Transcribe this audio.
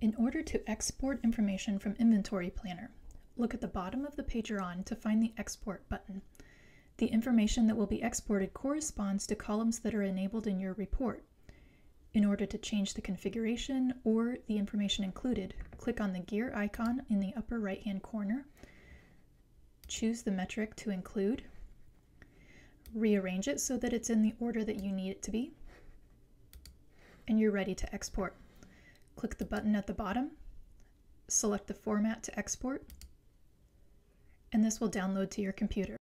In order to export information from Inventory Planner, look at the bottom of the page you're on to find the Export button. The information that will be exported corresponds to columns that are enabled in your report. In order to change the configuration or the information included, click on the gear icon in the upper right hand corner, choose the metric to include, rearrange it so that it's in the order that you need it to be, and you're ready to export. Click the button at the bottom, select the format to export, and this will download to your computer.